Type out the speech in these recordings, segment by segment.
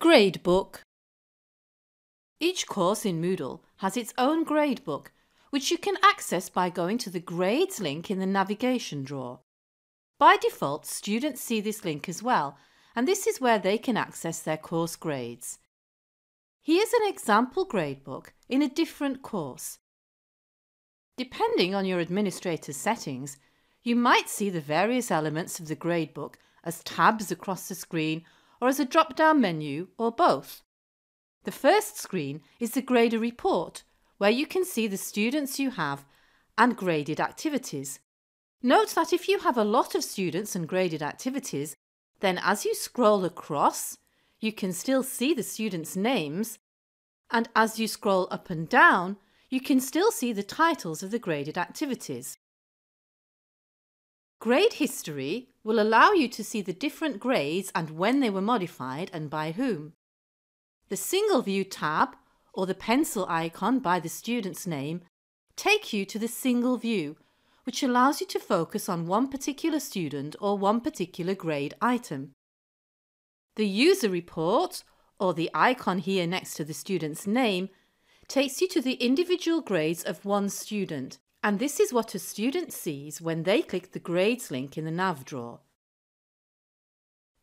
Gradebook Each course in Moodle has its own gradebook, which you can access by going to the Grades link in the navigation drawer. By default, students see this link as well, and this is where they can access their course grades. Here's an example gradebook in a different course. Depending on your administrator's settings, you might see the various elements of the gradebook as tabs across the screen or as a drop-down menu or both. The first screen is the grader report where you can see the students you have and graded activities. Note that if you have a lot of students and graded activities, then as you scroll across, you can still see the students' names, and as you scroll up and down, you can still see the titles of the graded activities. Grade history will allow you to see the different grades and when they were modified and by whom. The single view tab or the pencil icon by the student's name take you to the single view which allows you to focus on one particular student or one particular grade item. The user report or the icon here next to the student's name takes you to the individual grades of one student and this is what a student sees when they click the grades link in the nav drawer.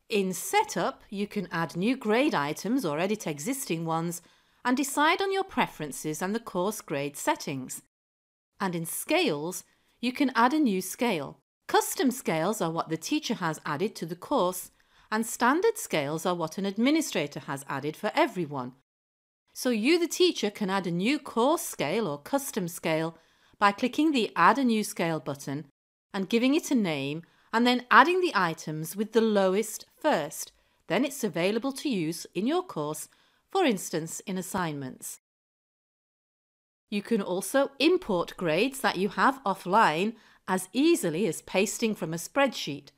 In Setup, you can add new grade items or edit existing ones and decide on your preferences and the course grade settings. And in Scales, you can add a new scale. Custom scales are what the teacher has added to the course and standard scales are what an administrator has added for everyone. So you, the teacher, can add a new course scale or custom scale by clicking the Add a New Scale button and giving it a name and then adding the items with the lowest first. Then it's available to use in your course, for instance in assignments. You can also import grades that you have offline as easily as pasting from a spreadsheet.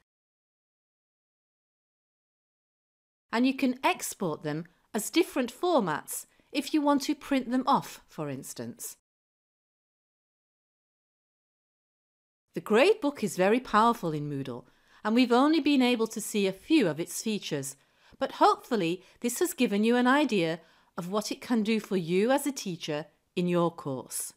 And you can export them as different formats if you want to print them off, for instance. The gradebook is very powerful in Moodle and we've only been able to see a few of its features, but hopefully this has given you an idea of what it can do for you as a teacher in your course.